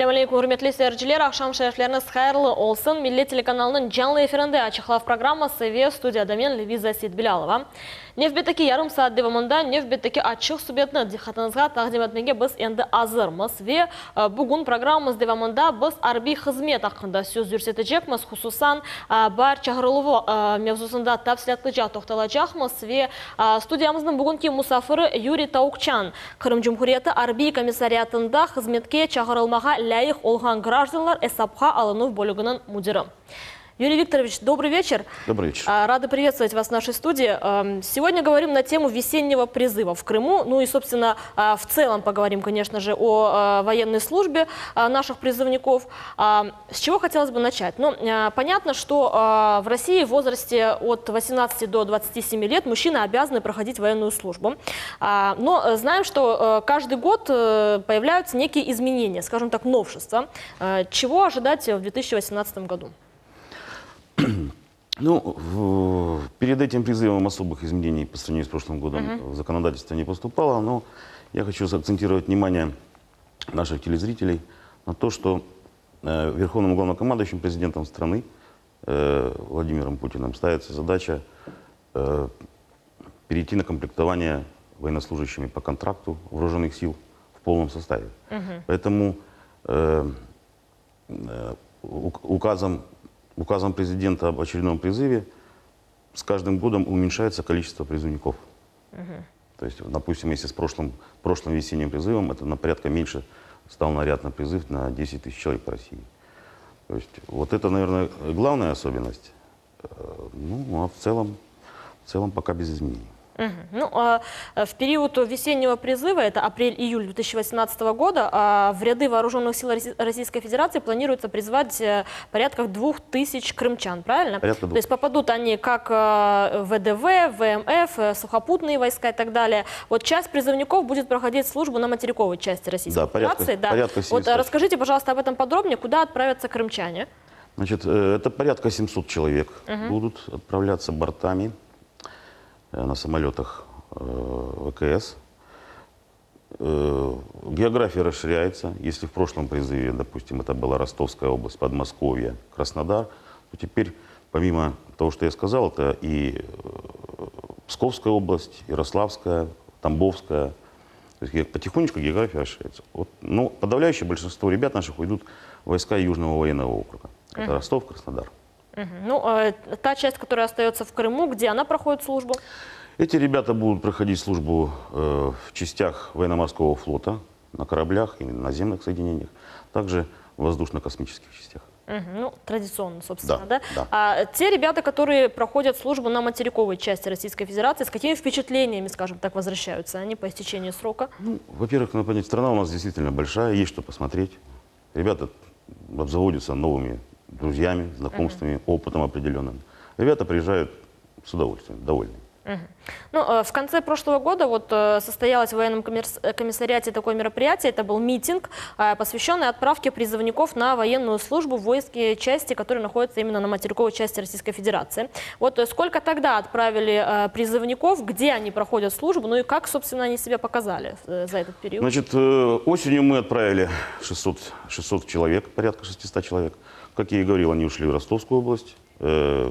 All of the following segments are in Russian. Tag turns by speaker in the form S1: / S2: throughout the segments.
S1: Сәлем алейкум, урметлі сәрджілер, ақшам шәріфлеріңіз қайырлы олсын. Милли телеканалының жанлы эфирінде ачықлав программасы ве студияда мен Левиза Сейдбілялова. Невбеттеки ярым саат девамында невбеттеки ачық субъектны дихатыңызға тақдим етмеге біз енді азырмыз. Ве бүгін программамыз девамында біз арби қызмет ақында сөз жүрсетежекміз. Хусусан бар чағырылығы мевзусында тапсилятты жа тоқталачақмыз. Ве студиямыздың бүгінки мұсафыры Юрий Таукчан. Қырым Жұмхуриеті арби комиссариатында қызметке чағырылмаға ләйік олған гражданлар эсапқа алыну бөлігінің мудиры. Юрий Викторович, добрый вечер.
S2: Добрый вечер.
S1: А, Рады приветствовать вас в нашей студии. Эм, Сегодня говорим на тему весеннего призыва в Крыму. Ну и, собственно, а, в целом поговорим, конечно же, о а, военной службе а, наших призывников. С чего хотелось бы начать? Ну, понятно, что в России в возрасте от 18 до 27 лет мужчины обязаны проходить военную службу. Но э, знаем, что э, каждый год э, появляются некие изменения, скажем так, новшества. Э, Чего ожидать в 2018 году?
S2: Ну, перед этим призывом особых изменений по сравнению с прошлым годом в законодательство не поступало, но я хочу заакцентировать внимание наших телезрителей на то, что э, Верховным главнокомандующим президентом страны э, Владимиром Путиным ставится задача э, перейти на комплектование военнослужащими по контракту вооруженных сил в полном составе. Поэтому э, э, ук- указом, указом президента об очередном призыве с каждым годом уменьшается количество призывников. То есть, допустим, если с прошлым, прошлым весенним призывом, это на порядка меньше стал наряд на призыв на 10 тысяч человек по России. То есть, вот это, наверное, главная особенность. Э, Ну, а в целом, в целом пока без изменений.
S1: Ну, а, э, в период весеннего призыва, это апрель-июль 2018 года, а, в ряды вооруженных сил Российской Федерации планируется призвать э, порядка двух тысяч крымчан, правильно?
S2: Порядка
S1: То
S2: двух.
S1: есть попадут они как э, ВДВ, ВМФ, сухопутные войска и так далее. Вот часть призывников будет проходить службу на материковой части Российской
S2: Да, порядка-
S1: Федерации.
S2: порядка
S1: Вот
S2: 700.
S1: э, расскажите, пожалуйста, об этом подробнее, куда отправятся крымчане?
S2: Значит, это порядка 700 человек будут отправляться бортами на самолетах э, ВКС. Э, География расширяется. Если в прошлом призыве, допустим, это была Ростовская область, Подмосковье, Краснодар, то теперь, помимо того, что я сказал, это и э, Псковская область, Ярославская, Тамбовская. То есть потихонечку география расширяется. Вот, ну, подавляющее большинство ребят наших уйдут в войска Южного военного округа. Это Ростов, Краснодар.
S1: Ну, э, та часть, которая остается в Крыму, где она проходит службу?
S2: Эти ребята будут проходить службу э, в частях военно-морского флота, на кораблях и наземных соединениях, также в воздушно-космических частях.
S1: Ну, традиционно, собственно, да?
S2: Да, да.
S1: А те ребята, которые проходят службу на материковой части Российской Федерации, с какими впечатлениями, скажем так, возвращаются они по истечении срока?
S2: Ну, во-первых, надо понять, страна у нас действительно большая, есть что посмотреть. Ребята обзаводятся новыми друзьями, знакомствами, опытом определенным. Ребята приезжают с удовольствием, довольны.
S1: Ну, э, в конце прошлого года вот э, состоялось в военном э, комиссариате такое мероприятие, это был митинг, посвященный отправке призывников на военную службу в воинские части, которые находятся именно на материковой части Российской Федерации. Вот сколько тогда отправили призывников, где они проходят службу, ну и как, собственно, они себя показали за этот период?
S2: Значит, осенью мы отправили 600, 600 человек, порядка 600 человек. Как я и говорил, они ушли в Ростовскую область, э,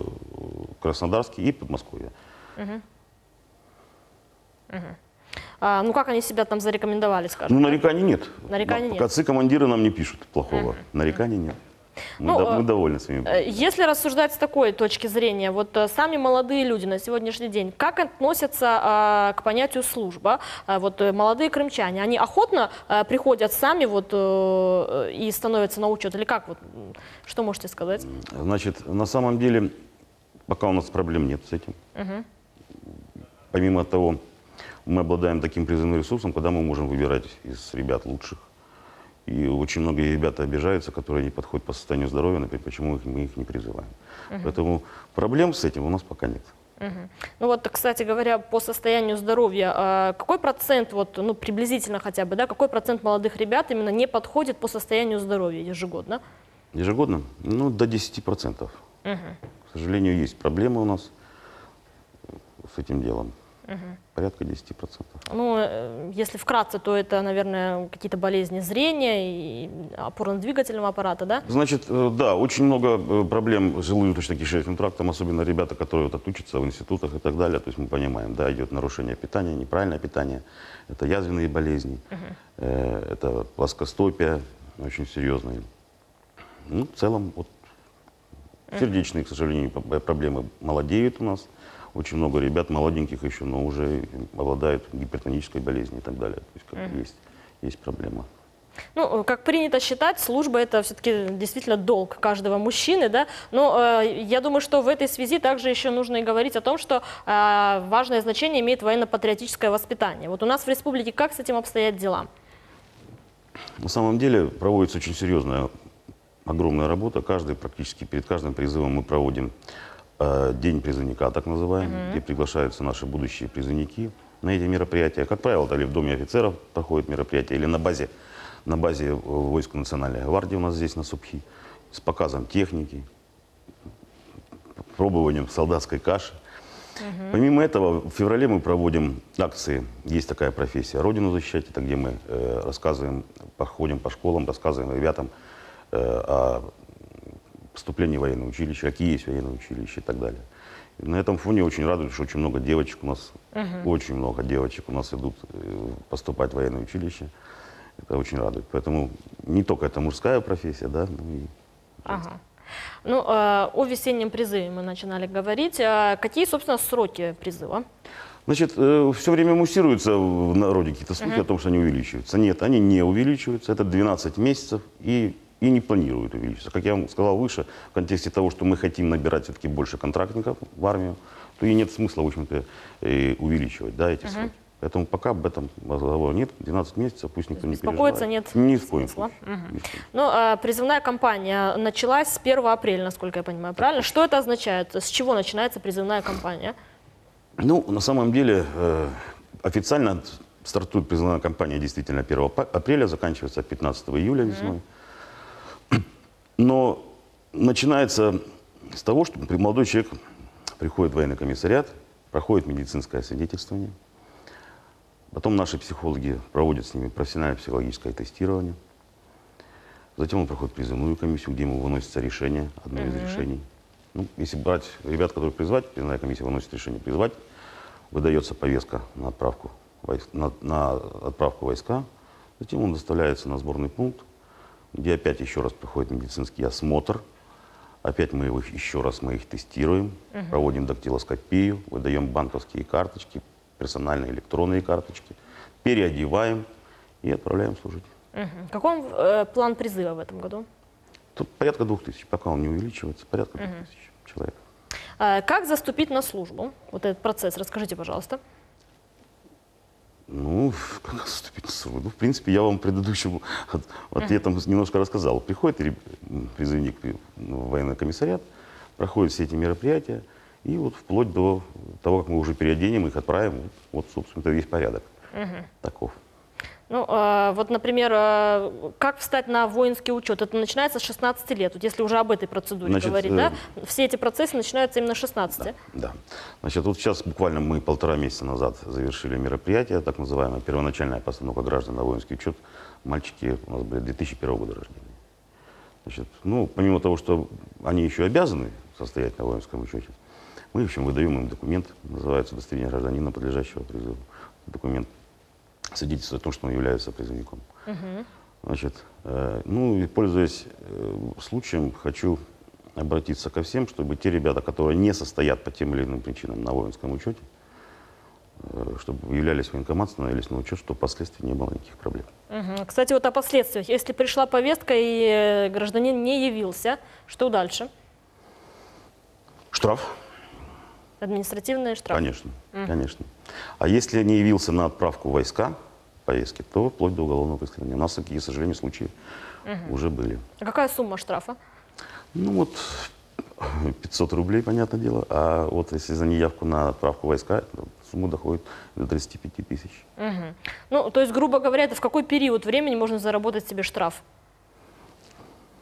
S2: Краснодарский и Подмосковье.
S1: А, ну как они себя там зарекомендовали, скажем?
S2: Ну, нареканий нет.
S1: Нареканий нет.
S2: Отцы командиры нам не пишут плохого. Нареканий нет. Мы,
S1: Ну,
S2: до-
S1: э,
S2: мы довольны своими.
S1: Э, Если рассуждать с такой точки зрения, вот э, сами молодые люди на сегодняшний день, как относятся а, к понятию служба? А, вот э, молодые крымчане, они охотно э, приходят сами вот э, и становятся на учет, или как вот? Что можете сказать?
S2: Значит, на самом деле, пока у нас проблем нет с этим. Помимо того, мы обладаем таким призывным ресурсом, когда мы можем выбирать из ребят лучших. И очень многие ребята обижаются, которые не подходят по состоянию здоровья, например, почему их- мы их не призываем. Поэтому проблем с этим у нас пока нет.
S1: Мгм. Ну вот, кстати говоря, по состоянию здоровья, а, какой процент, вот, ну приблизительно хотя бы, да, какой процент молодых ребят именно не подходит по состоянию здоровья ежегодно?
S2: Ежегодно? Ну, до 10%. К сожалению, есть проблемы у нас с этим делом. Порядка 10%.
S1: Ну, э, если вкратце, то это, наверное, какие-то болезни зрения и опорно-двигательного аппарата, да?
S2: Значит, э, да, очень много э, проблем с желудочно-кишечным трактом, особенно ребята, которые вот отучатся в институтах и так далее. То есть мы понимаем, да, идет нарушение питания, неправильное питание, это язвенные болезни, э, это плоскостопия очень серьезные. Ну, в целом, вот сердечные, к сожалению, проблемы молодеют у нас. Очень много ребят молоденьких еще, но уже обладают гипертонической болезнью и так далее. То есть как бы есть, есть проблема.
S1: Ну, как принято считать, служба это все-таки действительно долг каждого мужчины, да. Но э, я думаю, что в этой связи также еще нужно и говорить о том, что э, важное значение имеет военно-патриотическое воспитание. Вот у нас в республике как с этим обстоят дела?
S2: На самом деле проводится очень серьезная, огромная работа. Каждый, практически перед каждым призывом мы проводим э, День призывника, так называемый, где приглашаются наши будущие призывники на эти мероприятия. Как правило, это или в Доме офицеров проходит мероприятие, или на базе, на базе э, войск Национальной гвардии у нас здесь на Субхи, с показом техники, пробованием солдатской каши. Помимо этого, в феврале мы проводим акции. Есть такая профессия «Родину защищать». Это где мы э, рассказываем, походим по школам, рассказываем ребятам э, о поступлении в военное училище, какие есть военные училища и так далее. И на этом фоне очень радует, что очень много девочек у нас, очень много девочек у нас идут э, поступать в военное училище. Это очень радует. Поэтому не только это мужская профессия, да, но и
S1: Ага. Ну, э, о весеннем призыве мы начинали говорить. Э, Какие, собственно, сроки призыва?
S2: Значит, все время муссируются в народе какие-то слухи о том, что они увеличиваются. Нет, они не увеличиваются. Это 12 месяцев и, и не планируют увеличиться. Как я вам сказал выше, в контексте того, что мы хотим набирать все-таки больше контрактников в армию, то и нет смысла, в общем-то, э, увеличивать да, эти сроки. Поэтому пока об этом разговора нет. 12 месяцев, пусть никто не
S1: Беспокоиться
S2: переживает.
S1: нет
S2: Ни в коем
S1: смысла.
S2: случае. Ни в коем.
S1: Ну, э, призывная кампания началась с 1 апреля, насколько я понимаю, правильно? Что это означает? С чего начинается призывная кампания?
S2: Ну, на самом деле, э, официально стартует призывная кампания действительно 1 апа- апреля, заканчивается 15 июля весной. Но начинается с того, что молодой человек приходит в военный комиссариат, проходит медицинское свидетельствование. Потом наши психологи проводят с ними профессиональное психологическое тестирование. Затем он проходит призывную комиссию, где ему выносится решение, одно из решений. Ну, если брать ребят, которых призвать, призывная комиссия выносит решение призвать, выдается повестка на отправку, войск- на, на отправку войска, затем он доставляется на сборный пункт, где опять еще раз проходит медицинский осмотр, опять мы их еще раз мы их тестируем, проводим дактилоскопию, выдаем банковские карточки, персональные электронные карточки, переодеваем и отправляем служить.
S1: Мгм. Какой э, план призыва в этом году?
S2: Тут порядка двух тысяч, пока он не увеличивается, порядка двух тысяч человек.
S1: Э, Как заступить на службу? Вот этот процесс, расскажите, пожалуйста.
S2: Ну, как вступить на службу? Ну, в принципе, я вам предыдущим от- ответом немножко рассказал. Приходит призывник ну, в военный комиссариат, проходит все эти мероприятия, и вот вплоть до того, как мы уже переоденем их, отправим, вот, собственно, весь порядок. Таков.
S1: Ну, э, вот, например, э, как встать на воинский учет? Это начинается с 16 лет. Вот если уже об этой процедуре
S2: Значит,
S1: говорить,
S2: э,
S1: да? Все эти процессы начинаются именно с 16.
S2: Да. Значит, вот сейчас буквально мы полтора месяца назад завершили мероприятие, так называемая первоначальная постановка граждан на воинский учет. Мальчики у нас были 2001 года рождения. Значит, ну, помимо того, что они еще обязаны состоять на воинском учете, мы, в общем, выдаем им документ, называется удостоверение гражданина, подлежащего призыву. Документ свидетельствует о том, что он является призывником. Значит, э, ну и пользуясь э, случаем, хочу обратиться ко всем, чтобы те ребята, которые не состоят по тем или иным причинам на воинском учете, э, чтобы являлись в военкомат, становились на учет, чтобы впоследствии не было никаких проблем.
S1: Мгм. Кстати, вот о последствиях. Если пришла повестка и э, гражданин не явился, что дальше?
S2: Штраф,
S1: Административный штраф.
S2: конечно, конечно. А если не явился на отправку войска, поездки, то вплоть до уголовного преследования. У нас такие, к сожалению, случаи уже были.
S1: А какая сумма штрафа?
S2: Ну вот 500 рублей, понятное дело. А вот если за неявку на отправку войска, сумма доходит до 35 тысяч.
S1: Мгм. Ну, то есть, грубо говоря, это в какой период времени можно заработать себе штраф?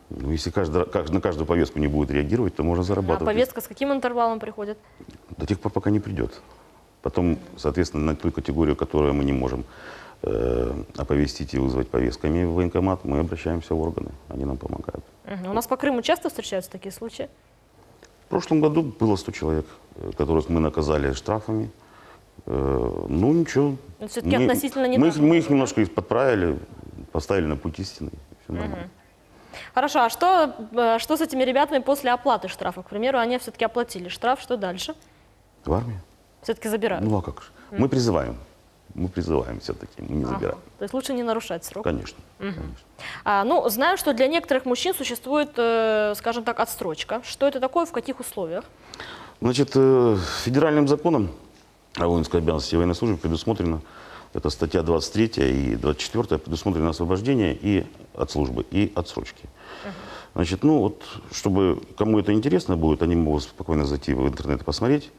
S2: Ну, если каждый, как- на каждую повестку не будет реагировать, то можно
S1: А
S2: зарабатывать.
S1: повестка с каким интервалом приходит?
S2: До тех пор, пока не придет Потом, соответственно, на ту категорию, которую мы не можем э, оповестить и вызвать повестками в военкомат, мы обращаемся в органы, они нам помогают.
S1: У нас по Крыму часто встречаются такие случаи?
S2: В прошлом году было 100 человек, э, которых мы наказали штрафами. Э, Ну, ничего.
S1: Это всё-таки
S2: Мы-
S1: относительно
S2: мы, их-
S1: недавно
S2: мы их немножко их подправили, поставили на путь истины. Все нормально.
S1: Хорошо, а что, э, что с этими ребятами после оплаты штрафа? К примеру, они все-таки оплатили штраф, что дальше?
S2: В армии?
S1: Все-таки забирают?
S2: Ну, а как же? Мы призываем. Мы призываем все-таки, мы не
S1: Ага.
S2: забираем.
S1: То есть лучше не нарушать срок?
S2: Конечно. конечно.
S1: А, ну, знаю, что для некоторых мужчин существует, э, скажем так, отстрочка. Что это такое, в каких условиях?
S2: Значит, э, федеральным законом о воинской обязанности и военной службе предусмотрено, это статья 23 и 24 предусмотрено освобождение и от службы, и отсрочки. Значит, ну вот, чтобы кому это интересно будет, они могут спокойно зайти в интернет и посмотреть,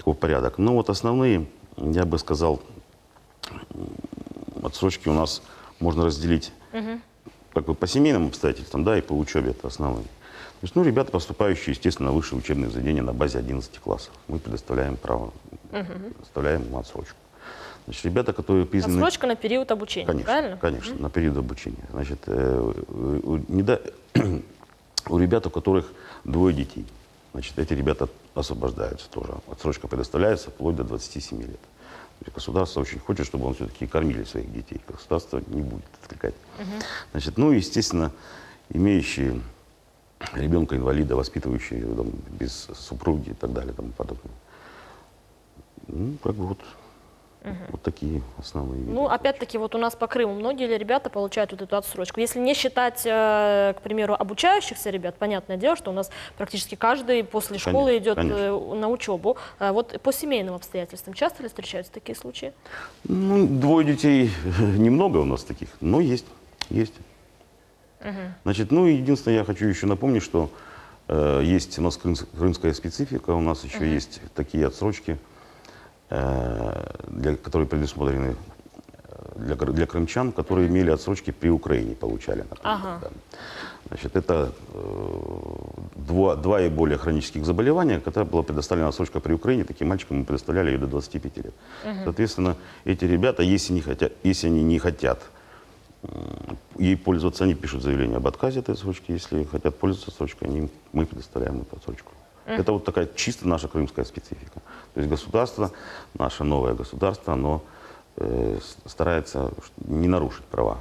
S2: такой порядок. Но вот основные, я бы сказал, отсрочки у нас можно разделить как бы по семейным обстоятельствам, да, и по учебе это основные. То есть, ну, ребята, поступающие, естественно, в высшие учебные заведения на базе 11 классов, мы предоставляем право, предоставляем им отсрочку. Значит, ребята, которые признаны...
S1: Отсрочка на период обучения,
S2: Конечно,
S1: правильно?
S2: конечно, на период обучения. Значит, э, у, не да- у ребят, у которых двое детей, значит, эти ребята освобождаются тоже. Отсрочка предоставляется вплоть до 27 лет. Государство очень хочет, чтобы он все-таки кормили своих детей. Государство не будет отвлекать. Значит, ну, естественно, имеющие ребенка-инвалида, воспитывающие там, без супруги и так далее, и тому подобное. Ну, как бы вот, вот такие основные виды.
S1: Ну, опять-таки, вот у нас по Крыму многие ребята получают вот эту отсрочку. Если не считать, э, к примеру, обучающихся ребят, понятное дело, что у нас практически каждый после школы
S2: Конечно,
S1: идет
S2: конечно.
S1: э, на учебу. А вот по семейным обстоятельствам часто ли встречаются такие случаи?
S2: Ну, двое детей немного у нас таких, но есть, есть. Значит, ну, единственное, я хочу еще напомнить, что э, есть у нас крымс- крымская специфика, у нас еще есть такие отсрочки, для, которые предусмотрены э, для, для крымчан, которые имели отсрочки при Украине, получали. например,
S1: Ага.
S2: да. Значит, это э, два, два и более хронических заболевания, когда была предоставлена отсрочка при Украине, таким мальчикам мы предоставляли ее до 25 лет. Соответственно, эти ребята, если, не хотят, если они не хотят ей пользоваться, они пишут заявление об отказе этой отсрочки. Если хотят пользоваться отсрочкой, они, мы предоставляем эту отсрочку. Это вот такая чисто наша крымская специфика. То есть государство, наше новое государство, оно э, старается не нарушить права.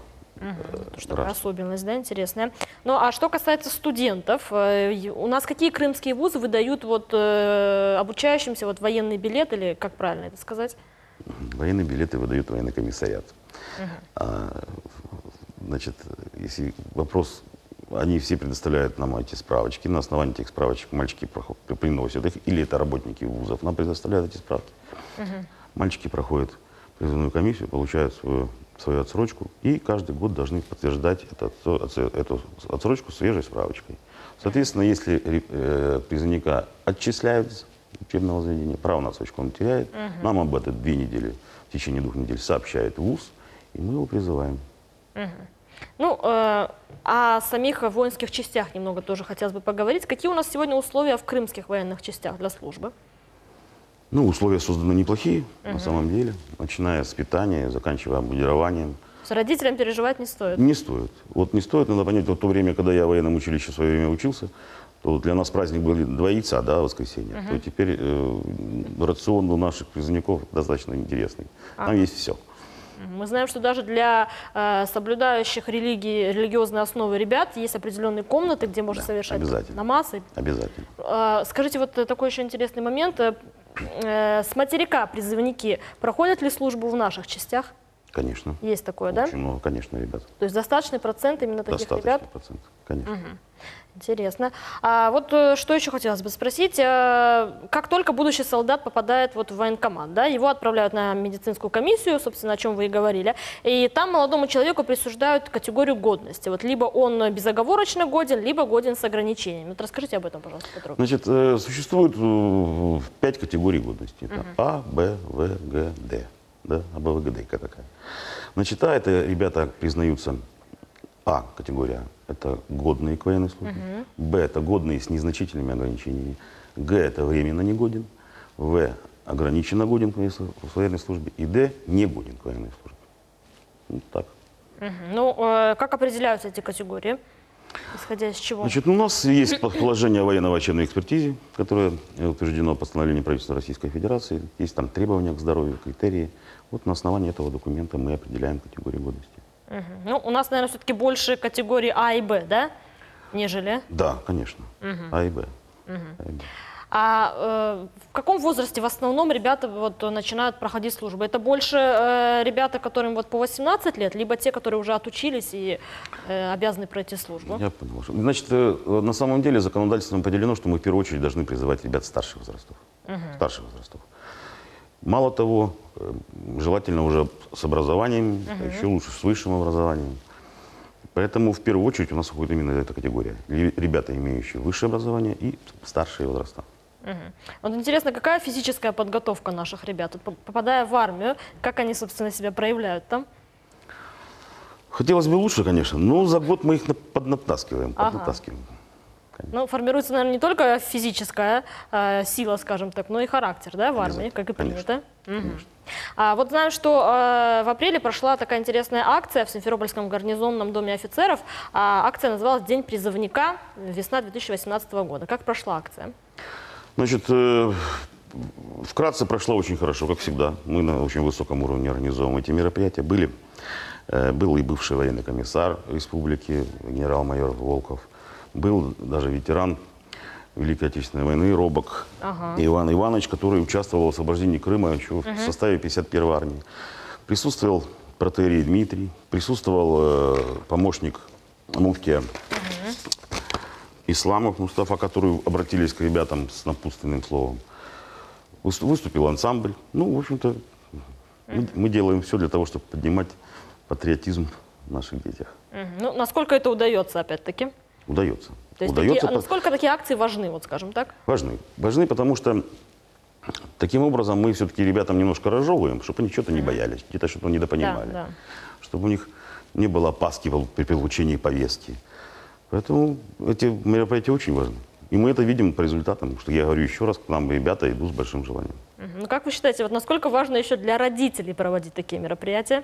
S1: такая
S2: граждан.
S1: особенность, да, интересная. Ну, а что касается студентов, э, у нас какие крымские вузы выдают вот э, обучающимся вот военный билет, или как правильно это сказать?
S2: Военные билеты выдают военный комиссариат. А, значит, если вопрос, они все предоставляют нам эти справочки, на основании этих справочек мальчики приносят их, или это работники вузов, нам предоставляют эти справки. Мальчики проходят призывную комиссию, получают свою, свою отсрочку и каждый год должны подтверждать эту, отсо- эту отсрочку свежей справочкой. Соответственно, если э, призывника отчисляют учебного заведения, право на отсрочку он теряет, нам об этом две недели, в течение двух недель сообщает ВУЗ, и мы его призываем.
S1: Ну, э, о самих воинских частях немного тоже хотелось бы поговорить. Какие у нас сегодня условия в крымских военных частях для службы?
S2: Ну, условия созданы неплохие, на самом деле, начиная с питания, заканчивая обмундированием.
S1: С родителям переживать не стоит.
S2: Не стоит. Вот не стоит, надо понять, вот то время, когда я в военном училище в свое время учился, то для нас праздник был два яйца, да, воскресенье. То теперь э, рацион у наших призывников достаточно интересный. Там есть все.
S1: Мы знаем, что даже для э, соблюдающих религии, религиозные основы ребят есть определенные комнаты, где можно
S2: Да,
S1: совершать
S2: обязательно.
S1: намаз.
S2: Обязательно.
S1: Э, Скажите, вот э, такой еще интересный момент. Э, э, С материка призывники проходят ли службу в наших частях?
S2: Конечно.
S1: Есть такое, да?
S2: Очень много, конечно, ребят.
S1: То есть достаточный процент именно таких
S2: Достаточно
S1: ребят?
S2: процент, конечно.
S1: Интересно. А вот э, что еще хотелось бы спросить. Э, Как только будущий солдат попадает вот в военкомат, да, его отправляют на медицинскую комиссию, собственно, о чем вы и говорили, и там молодому человеку присуждают категорию годности. Вот либо он безоговорочно годен, либо годен с ограничениями. Вот расскажите об этом, пожалуйста, подробнее.
S2: Значит, э, существует пять категорий годности. Это А, Б, В, Г, Д. Да, А, Б, В, Г, Д какая. Значит, А, это ребята признаются, А категория, это годные к военной службе. Б, это годные с незначительными ограничениями. Г, это временно негоден. В, ограниченно годен к военной службе, и Д не годен к военной службе. Ну, так.
S1: Мгм. Ну, э, как определяются эти категории? Исходя из чего?
S2: Значит, у нас есть положение о военно-врачебной экспертизе, которое утверждено постановлением правительства Российской Федерации. Есть там требования к здоровью, критерии. Вот на основании этого документа мы определяем категорию годности.
S1: Мгм. Ну, у нас, наверное, все-таки больше категории А и Б, да? Нежели.
S2: Да, конечно. А и Б. А и Б.
S1: А э, в каком возрасте в основном ребята вот начинают проходить службу? Это больше э, ребята, которым вот по 18 лет, либо те, которые уже отучились и э, обязаны пройти службу?
S2: Я понял. Значит, э, на самом деле законодательством поделено, что мы в первую очередь должны призывать ребят старших возрастов. Старших возрастов. Мало того, э, желательно уже с образованием, а еще лучше с высшим образованием. Поэтому в первую очередь у нас уходит именно эта категория. Ре- Ребята, имеющие высшее образование и старшие возраста.
S1: Мгм. Вот интересно, какая физическая подготовка наших ребят? Вот по- попадая в армию, как они, собственно, себя проявляют там?
S2: Хотелось бы лучше, конечно, но за год мы их на- поднатаскиваем,
S1: Ага.
S2: поднатаскиваем.
S1: Ну, формируется, наверное, не только физическая э, сила, скажем так, но и характер, да, в армии, как и
S2: Конечно.
S1: принято. Мгм. А вот знаю, что э, в апреле прошла такая интересная акция в Симферопольском гарнизонном доме офицеров. А акция называлась «День призывника. Весна 2018 года». Как прошла акция?
S2: Значит, э, вкратце прошло очень хорошо, как всегда. Мы на очень высоком уровне организовываем эти мероприятия. Были, э, был и бывший военный комиссар республики, генерал-майор Волков. Был даже ветеран Великой Отечественной войны, Робок
S1: Ага.
S2: Иван Иванович, который участвовал в освобождении Крыма еще в составе 51-й армии. Присутствовал протеерей Дмитрий, присутствовал э, помощник муфтия Исламов Мустафа, которые обратились к ребятам с напутственным словом. Выс- Выступил ансамбль. Ну, в общем-то, мы, мы делаем все для того, чтобы поднимать патриотизм в наших детях.
S1: Ну, насколько это удается, опять-таки?
S2: Удается.
S1: То есть
S2: Удается,
S1: такие, а насколько такие акции важны, вот скажем так?
S2: важны. Важны, потому что таким образом мы все-таки ребятам немножко разжевываем, чтобы они что-то не боялись, где-то что-то недопонимали.
S1: Да, да.
S2: Чтобы у них не было опаски при получении повестки. Поэтому эти мероприятия очень важны. И мы это видим по результатам, что я говорю еще раз, к нам ребята идут с большим желанием.
S1: Ну, как вы считаете, вот насколько важно еще для родителей проводить такие мероприятия?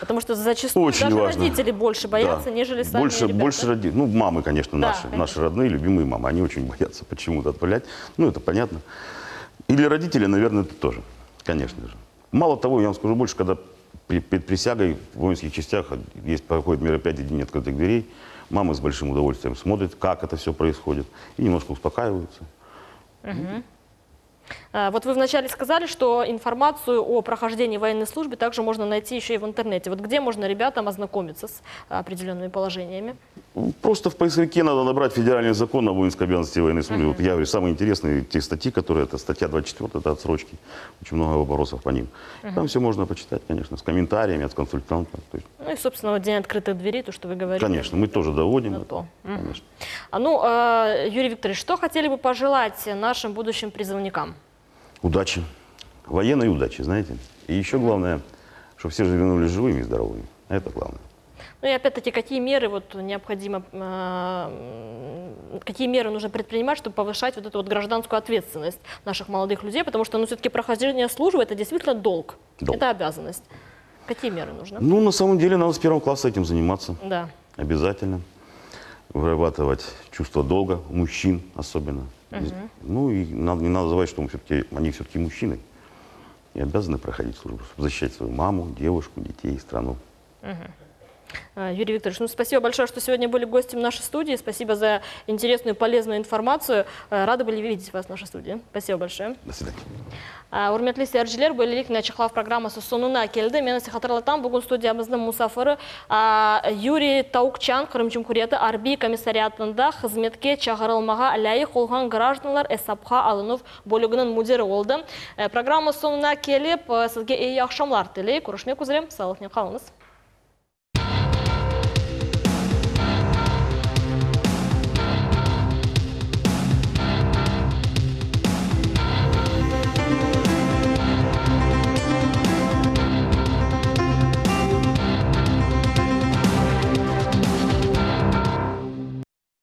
S1: Потому что зачастую
S2: Очень
S1: даже
S2: важно.
S1: родители больше боятся,
S2: Да.
S1: нежели сами
S2: больше,
S1: ребята.
S2: больше роди- Ну, мамы, конечно,
S1: Да,
S2: наши,
S1: конечно.
S2: наши родные, любимые мамы, они очень боятся почему-то отправлять. Ну, это понятно. И для родителей, наверное, это тоже, конечно же. Мало того, я вам скажу больше, когда перед присягой в воинских частях есть проходит мероприятие День открытых дверей, мамы с большим удовольствием смотрят, как это все происходит, и немножко успокаиваются.
S1: А, Вот вы вначале сказали, что информацию о прохождении военной службы также можно найти еще и в интернете. Вот где можно ребятам ознакомиться с а, определенными положениями?
S2: Просто в поисковике надо набрать федеральный закон о воинской обязанности военной службе. Вот я говорю, самые интересные те статьи, которые, это статья 24, это отсрочки. Очень много вопросов по ним. Там все можно почитать, конечно, с комментариями от консультантов. То есть,
S1: Ну и, собственно, вот День открытых дверей, то, что вы говорите.
S2: конечно, мы тоже доводим. это,
S1: то.
S2: Конечно.
S1: А, ну, а, Юрий Викторович, что хотели бы пожелать нашим будущим призывникам?
S2: Удачи. Военной удачи, знаете. И еще главное, чтобы все же вернулись живыми и здоровыми. Это главное.
S1: Ну и опять-таки, какие меры вот необходимо, м, какие меры нужно предпринимать, чтобы повышать вот эту вот гражданскую ответственность наших молодых людей, потому что, ну, все-таки прохождение службы это действительно долг,
S2: Долг.
S1: это обязанность. Какие меры нужно?
S2: Ну, на самом деле, надо с первого класса этим заниматься.
S1: Да.
S2: Обязательно. Вырабатывать чувство долга, мужчин особенно. Ну и надо, не надо забывать, что мы все-таки, они все-таки мужчины. И обязаны проходить службу, чтобы защищать свою маму, девушку, детей, страну.
S1: А, Юрий Викторович, ну спасибо большое, что сегодня были гостем нашей студии. Спасибо за интересную и полезную информацию. Э, Рады были видеть вас в нашей студии. Спасибо большое.
S2: До свидания.
S1: А, Урметлі сәржілер бөлелік чықлав программасы сонуна келді. Мені сихатырлатам бүгін студиямыздың мұсафыры а, Юрий Таукчан Қырым Жумхуриеті Арби комиссариатында қызметке чағырылмаға ләйік олған гражданлар әсапқа алынув бөлігінің мудирі олды. Э, Программа сонуна келіп, э, сізге ей ақшамлар тілей. Көрішмек сағылықне қалыңыз.